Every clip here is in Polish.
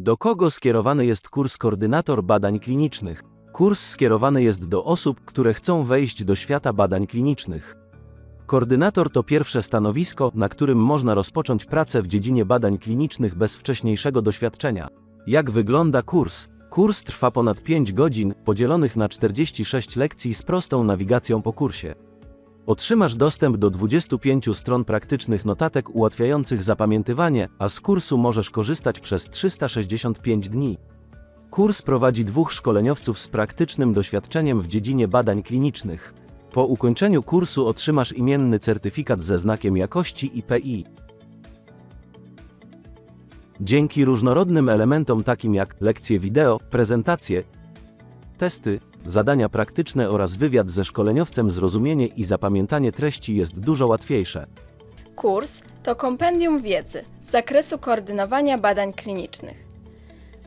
Do kogo skierowany jest kurs koordynator badań klinicznych? Kurs skierowany jest do osób, które chcą wejść do świata badań klinicznych. Koordynator to pierwsze stanowisko, na którym można rozpocząć pracę w dziedzinie badań klinicznych bez wcześniejszego doświadczenia. Jak wygląda kurs? Kurs trwa ponad 5 godzin, podzielonych na 46 lekcji z prostą nawigacją po kursie. Otrzymasz dostęp do 25 stron praktycznych notatek ułatwiających zapamiętywanie, a z kursu możesz korzystać przez 365 dni. Kurs prowadzi dwóch szkoleniowców z praktycznym doświadczeniem w dziedzinie badań klinicznych. Po ukończeniu kursu otrzymasz imienny certyfikat ze znakiem jakości IPI. Dzięki różnorodnym elementom takim jak lekcje wideo, prezentacje, testy, zadania praktyczne oraz wywiad ze szkoleniowcem zrozumienie i zapamiętanie treści jest dużo łatwiejsze. Kurs to kompendium wiedzy z zakresu koordynowania badań klinicznych.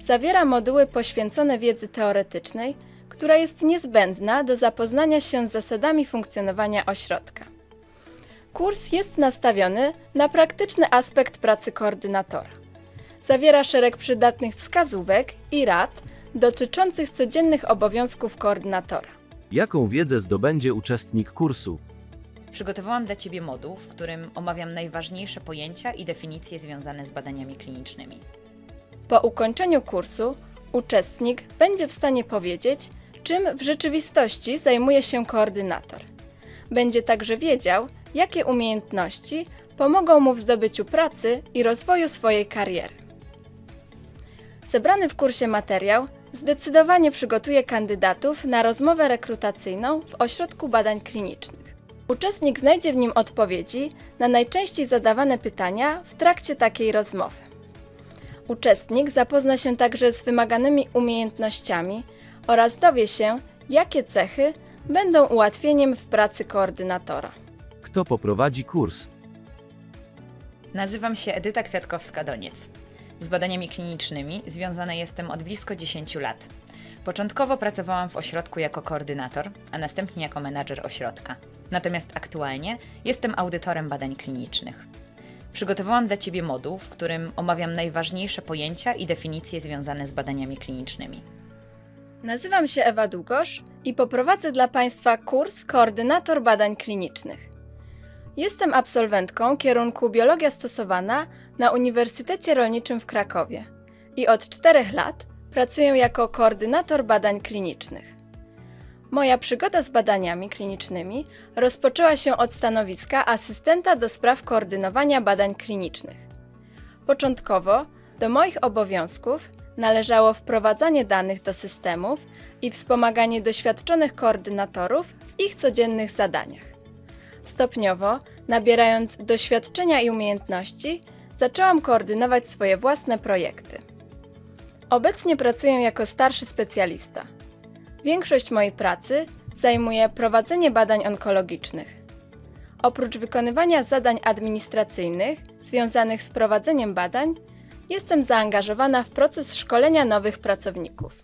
Zawiera moduły poświęcone wiedzy teoretycznej, która jest niezbędna do zapoznania się z zasadami funkcjonowania ośrodka. Kurs jest nastawiony na praktyczny aspekt pracy koordynatora. Zawiera szereg przydatnych wskazówek i rad dotyczących codziennych obowiązków koordynatora. Jaką wiedzę zdobędzie uczestnik kursu? Przygotowałam dla Ciebie moduł, w którym omawiam najważniejsze pojęcia i definicje związane z badaniami klinicznymi. Po ukończeniu kursu uczestnik będzie w stanie powiedzieć, czym w rzeczywistości zajmuje się koordynator. Będzie także wiedział, jakie umiejętności pomogą mu w zdobyciu pracy i rozwoju swojej kariery. Zebrany w kursie materiał zdecydowanie przygotuje kandydatów na rozmowę rekrutacyjną w Ośrodku Badań Klinicznych. Uczestnik znajdzie w nim odpowiedzi na najczęściej zadawane pytania w trakcie takiej rozmowy. Uczestnik zapozna się także z wymaganymi umiejętnościami oraz dowie się, jakie cechy będą ułatwieniem w pracy koordynatora. Kto poprowadzi kurs? Nazywam się Edyta Kwiatkowska-Doniec. Z badaniami klinicznymi związana jestem od blisko 10 lat. Początkowo pracowałam w ośrodku jako koordynator, a następnie jako menadżer ośrodka. Natomiast aktualnie jestem audytorem badań klinicznych. Przygotowałam dla Ciebie moduł, w którym omawiam najważniejsze pojęcia i definicje związane z badaniami klinicznymi. Nazywam się Ewa Długosz i poprowadzę dla Państwa kurs Koordynator Badań Klinicznych. Jestem absolwentką kierunku Biologia Stosowana na Uniwersytecie Rolniczym w Krakowie i od czterech lat pracuję jako koordynator badań klinicznych. Moja przygoda z badaniami klinicznymi rozpoczęła się od stanowiska asystenta do spraw koordynowania badań klinicznych. Początkowo do moich obowiązków należało wprowadzanie danych do systemów i wspomaganie doświadczonych koordynatorów w ich codziennych zadaniach. Stopniowo, nabierając doświadczenia i umiejętności, zaczęłam koordynować swoje własne projekty. Obecnie pracuję jako starszy specjalista. Większość mojej pracy zajmuje prowadzenie badań onkologicznych. Oprócz wykonywania zadań administracyjnych związanych z prowadzeniem badań, jestem zaangażowana w proces szkolenia nowych pracowników.